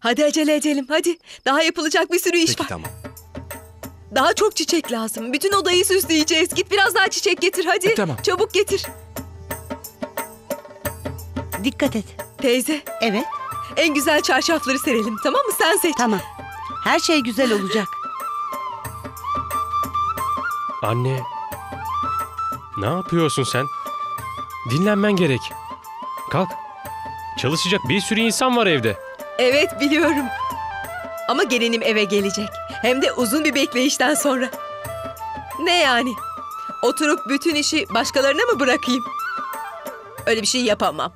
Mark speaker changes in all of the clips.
Speaker 1: Hadi acele edelim hadi. Daha yapılacak bir sürü iş
Speaker 2: Peki
Speaker 1: var.
Speaker 2: tamam.
Speaker 1: Daha çok çiçek lazım. Bütün odayı süsleyeceğiz. Git biraz daha çiçek getir hadi.
Speaker 2: E, tamam.
Speaker 1: Çabuk getir.
Speaker 3: Dikkat et.
Speaker 1: Teyze
Speaker 3: Evet,
Speaker 1: en güzel çarşafları serelim tamam mı? Sen seç.
Speaker 3: tamam. Her şey güzel olacak.
Speaker 4: Anne. Ne yapıyorsun sen? Dinlenmen gerek. Kalk. Çalışacak bir sürü insan var evde.
Speaker 1: Evet biliyorum. Ama gelinim eve gelecek. Hem de uzun bir bekleyişten sonra. Ne yani? Oturup bütün işi başkalarına mı bırakayım? Öyle bir şey yapamam.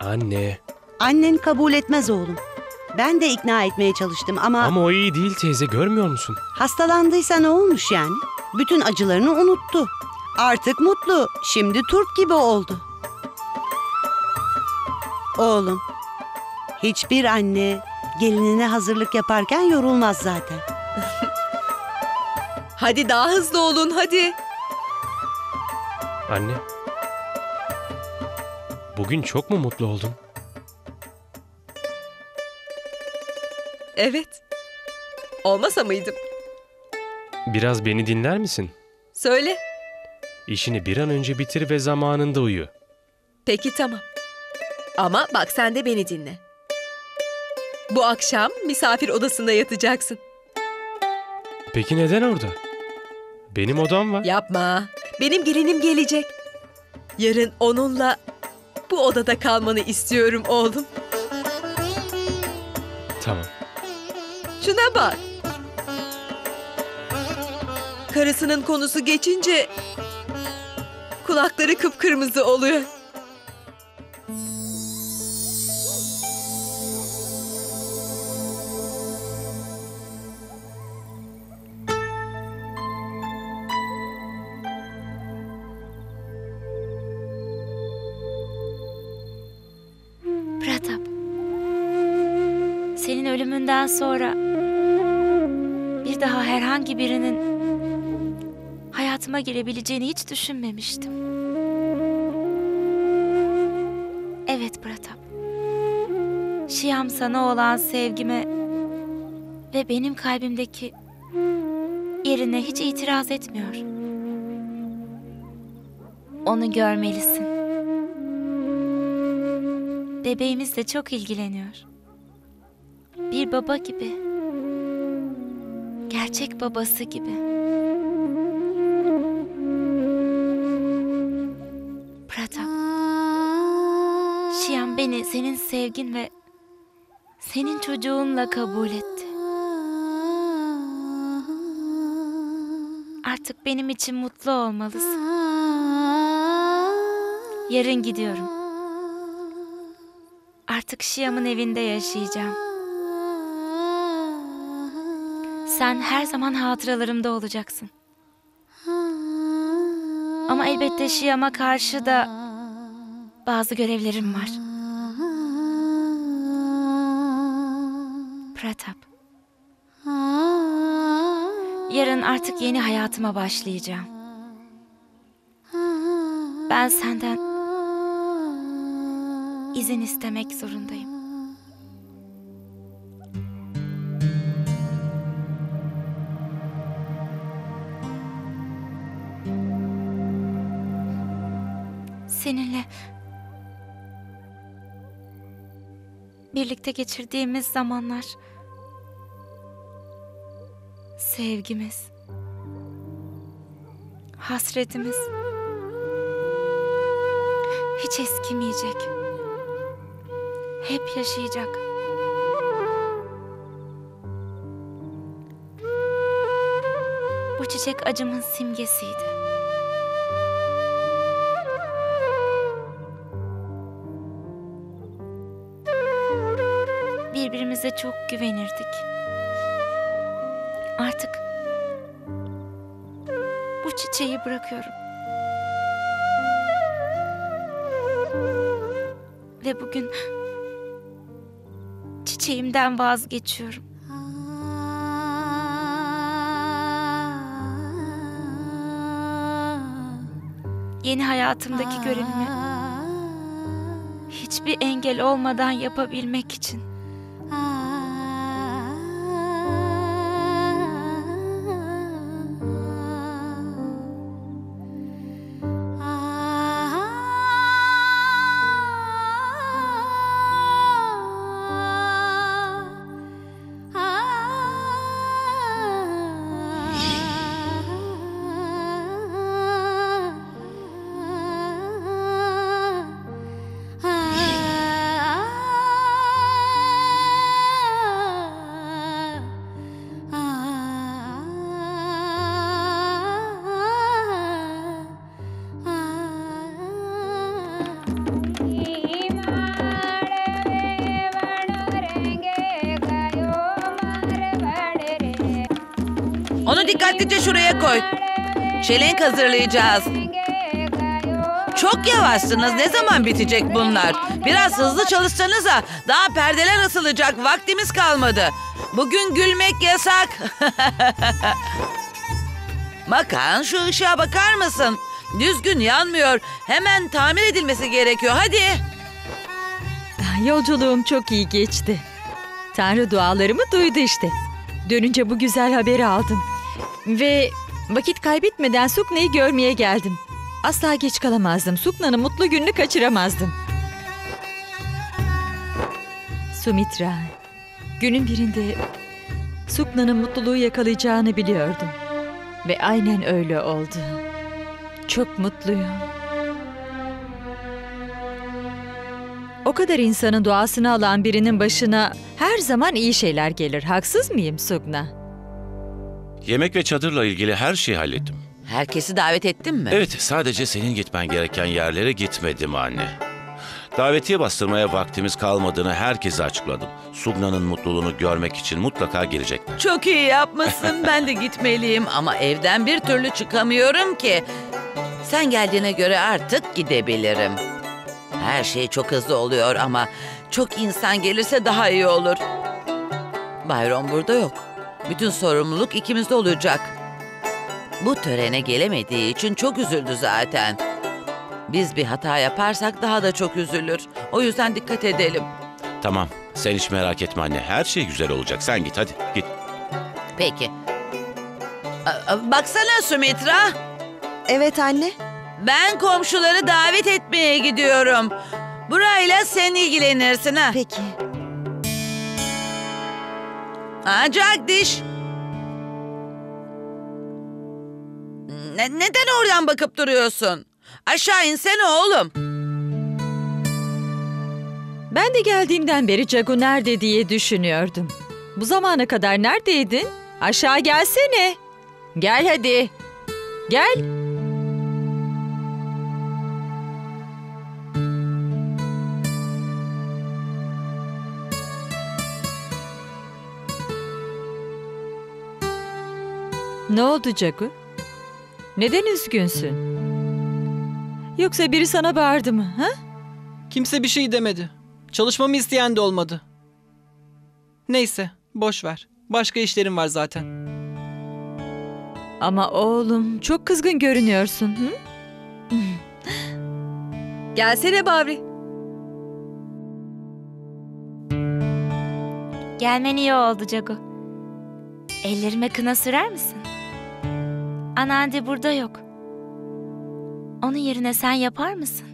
Speaker 4: Anne.
Speaker 3: Annen kabul etmez oğlum. Ben de ikna etmeye çalıştım ama,
Speaker 4: Ama o iyi değil teyze görmüyor musun?
Speaker 3: hastalandıysa ne olmuş yani? Bütün acılarını unuttu. Artık mutlu. Şimdi turp gibi oldu. Oğlum, hiçbir anne gelinine hazırlık yaparken yorulmaz zaten.
Speaker 1: Hadi daha hızlı olun hadi.
Speaker 4: Anne. Bugün çok mu mutlu oldun?
Speaker 1: Evet. Olmasa mıydım?
Speaker 4: Biraz beni dinler misin?
Speaker 1: Söyle.
Speaker 4: İşini bir an önce bitir ve zamanında uyu.
Speaker 1: Peki tamam. Ama bak sen de beni dinle. Bu akşam misafir odasında yatacaksın.
Speaker 4: Peki neden orada? Benim odam var.
Speaker 1: Yapma. Benim gelinim gelecek. Yarın onunla bu odada kalmanı istiyorum oğlum.
Speaker 4: Tamam.
Speaker 1: Şuna bak. Karısının konusu geçince kulakları kıpkırmızı oluyor.
Speaker 5: Ölümünden sonra bir daha herhangi birinin hayatıma girebileceğini hiç düşünmemiştim. Evet Pratap. Şiyam sana olan sevgime ve benim kalbimdeki yerine hiç itiraz etmiyor. Onu görmelisin. Bebeğimizle çok ilgileniyor. Bir baba gibi. Gerçek babası gibi. Pratap. Şiyan beni senin sevgin ve senin çocuğunla kabul etti. Artık benim için mutlu olmalısın. Yarın gidiyorum. Artık Şiyam'ın evinde yaşayacağım. Sen her zaman hatıralarımda olacaksın. Ama elbette Şiyam'a karşı da bazı görevlerim var. Pratap. Yarın artık yeni hayatıma başlayacağım. Ben senden izin istemek zorundayım. Seninle birlikte geçirdiğimiz zamanlar sevgimiz, hasretimiz hiç eskimeyecek. Hep yaşayacak. Bu çiçek acımın simgesiydi. Birbirimize çok güvenirdik. Artık bu çiçeği bırakıyorum. Ve bugün çiçeğimden vazgeçiyorum. Yeni hayatımdaki görevimi hiçbir engel olmadan yapabilmek için
Speaker 2: Onu dikkatlice şuraya koy. Çelenk hazırlayacağız. Çok yavaşsınız. Ne zaman bitecek bunlar? Biraz hızlı çalışsanıza. Daha perdeler asılacak. Vaktimiz kalmadı. Bugün gülmek yasak. Makan şu ışığa bakar mısın? Düzgün yanmıyor. Hemen tamir edilmesi gerekiyor. Hadi.
Speaker 6: Yolculuğum çok iyi geçti. Tanrı dualarımı duydu işte. Dönünce bu güzel haberi aldım. Ve vakit kaybetmeden Sukna'yı görmeye geldim. Asla geç kalamazdım. Sukna'nın mutlu gününü kaçıramazdım. Sumitra, günün birinde Sukna'nın mutluluğu yakalayacağını biliyordum. Ve aynen öyle oldu. Çok mutluyum. O kadar insanın duasını alan birinin başına her zaman iyi şeyler gelir. Haksız mıyım Sugna?
Speaker 7: Yemek ve çadırla ilgili her şeyi hallettim.
Speaker 2: Herkesi davet ettin mi?
Speaker 7: Evet, sadece senin gitmen gereken yerlere gitmedim anne. Davetiye bastırmaya vaktimiz kalmadığını herkese açıkladım. Sugna'nın mutluluğunu görmek için mutlaka gelecekler.
Speaker 2: Çok iyi yapmışsın. Ben de gitmeliyim ama evden bir türlü çıkamıyorum ki. Sen geldiğine göre artık gidebilirim. Her şey çok hızlı oluyor ama çok insan gelirse daha iyi olur. Bayron burada yok. Bütün sorumluluk ikimizde olacak. Bu törene gelemediği için çok üzüldü zaten. Biz bir hata yaparsak daha da çok üzülür. O yüzden dikkat edelim.
Speaker 7: Tamam, sen hiç merak etme anne. Her şey güzel olacak. Sen git hadi, git.
Speaker 2: Peki. A- a- Baksana Sumitra.
Speaker 8: Evet anne.
Speaker 2: Ben komşuları davet etmeye gidiyorum. Burayla sen ilgilenirsin ha.
Speaker 8: Peki.
Speaker 2: Ha Jagdish. Ne, neden oradan bakıp duruyorsun? Aşağı insene oğlum.
Speaker 6: Ben de geldiğimden beri Cagu nerede diye düşünüyordum. Bu zamana kadar neredeydin? Aşağı gelsene. Gel hadi. Gel. Ne oldu Cagu? Neden üzgünsün? Yoksa biri sana bağırdı mı? Ha?
Speaker 9: Kimse bir şey demedi. Çalışmamı isteyen de olmadı. Neyse, boş ver. Başka işlerim var zaten.
Speaker 6: Ama oğlum çok kızgın görünüyorsun. Hı?
Speaker 1: Gelsene Bavri.
Speaker 5: Gelmen iyi oldu Cago. Ellerime kına sürer misin? Anandi burada yok. Onun yerine sen yapar mısın?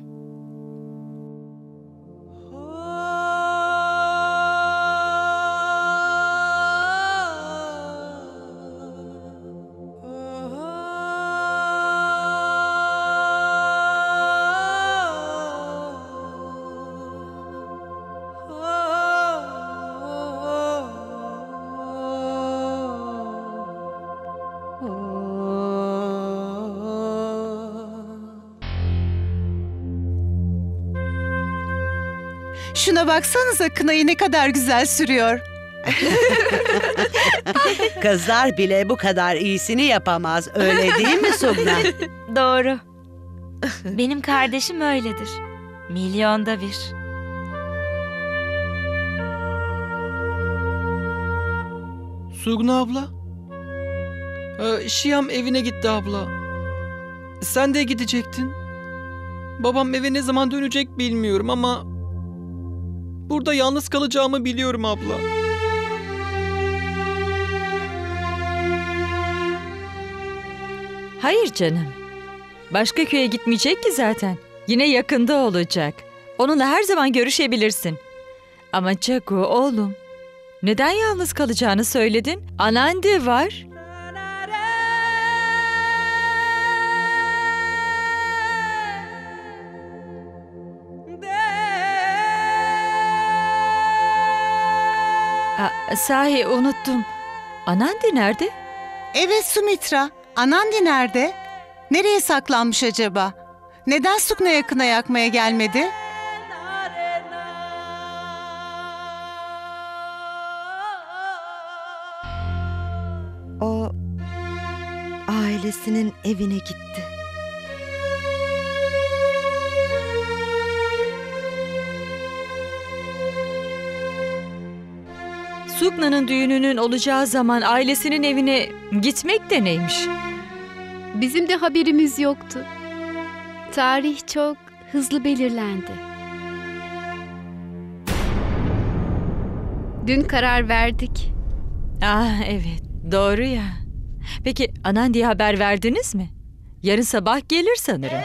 Speaker 10: Şuna baksanıza kınayı ne kadar güzel sürüyor.
Speaker 3: Kızlar bile bu kadar iyisini yapamaz. Öyle değil mi Sugna?
Speaker 5: Doğru. Benim kardeşim öyledir. Milyonda bir.
Speaker 9: Sugna abla? Ee, Şiyam evine gitti abla. Sen de gidecektin. Babam eve ne zaman dönecek bilmiyorum ama... Burada yalnız kalacağımı biliyorum abla.
Speaker 6: Hayır canım. Başka köye gitmeyecek ki zaten. Yine yakında olacak. Onunla her zaman görüşebilirsin. Ama Cagu oğlum, neden yalnız kalacağını söyledin? Anandi var. Aa, sahi unuttum. Anandi nerede?
Speaker 10: Evet Sumitra. Anandi nerede? Nereye saklanmış acaba? Neden Sukna'ya kına yakmaya gelmedi?
Speaker 8: O ailesinin evine gitti.
Speaker 6: Sugna'nın düğününün olacağı zaman ailesinin evine gitmek de neymiş?
Speaker 11: Bizim de haberimiz yoktu. Tarih çok hızlı belirlendi. Dün karar verdik.
Speaker 6: Ah evet doğru ya. Peki Anandi'ye haber verdiniz mi? Yarın sabah gelir sanırım.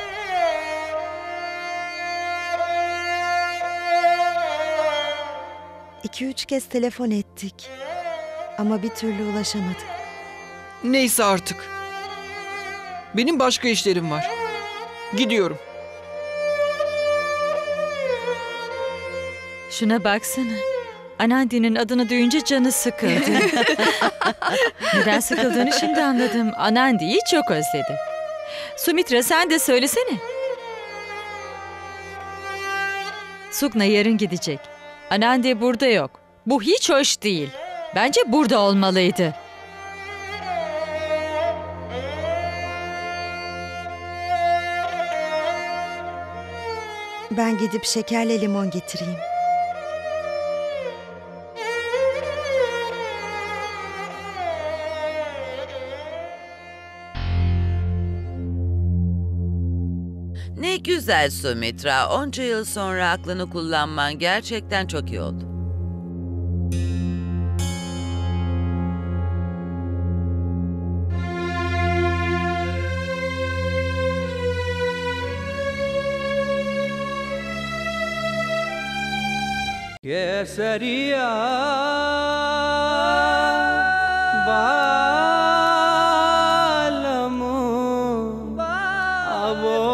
Speaker 8: İki üç kez telefon ettik. Ama bir türlü ulaşamadık.
Speaker 9: Neyse artık. Benim başka işlerim var. Gidiyorum.
Speaker 6: Şuna baksana. Anandi'nin adını duyunca canı sıkıldı. Neden sıkıldığını şimdi anladım. Anandi'yi çok özledi. Sumitra sen de söylesene. Sugna yarın gidecek. Anandi burada yok. Bu hiç hoş değil. Bence burada olmalıydı.
Speaker 8: Ben gidip şekerle limon getireyim.
Speaker 2: Güzel Sumitra. Onca yıl sonra aklını kullanman gerçekten çok iyi oldu.
Speaker 12: Kesariya